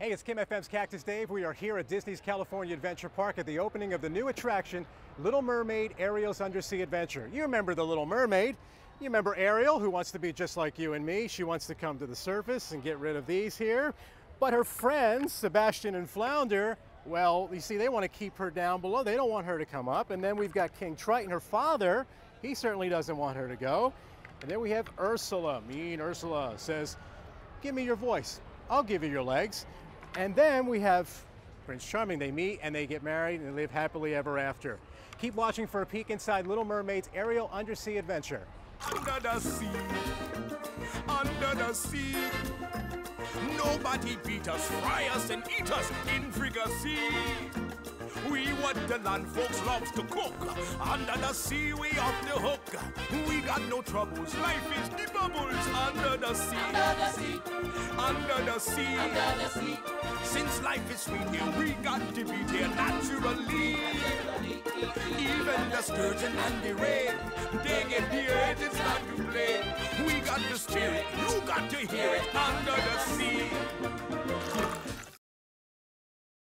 Hey, it's KIIM FM's Cactus Dave. We are here at Disney's California Adventure Park at the opening of the new attraction, Little Mermaid Ariel's Undersea Adventure. You remember the Little Mermaid. You remember Ariel, who wants to be just like you and me. She wants to come to the surface and get rid of these here. But her friends, Sebastian and Flounder, well, you see, they want to keep her down below. They don't want her to come up. And then we've got King Triton, her father. He certainly doesn't want her to go. And then we have Ursula, mean Ursula, says, Give me your voice. I'll give you your legs. And then we have Prince Charming. They meet and they get married and they live happily ever after. Keep watching for a peek inside Little Mermaid's Ariel Undersea Adventure. Under the sea, under the sea. Nobody beat us, fry us, and eat us in fricassee. We what the land folks loves to cook. Under the sea, we off the hook. We got no troubles. Life is the bubbles under the sea. Under the sea, Under the sea. under the sea, Since life is sweet here, we got to be here naturally. Even the sturgeon and the ray, they get the earth, it's not to play. We got to steer it, you got to hear it under the sea.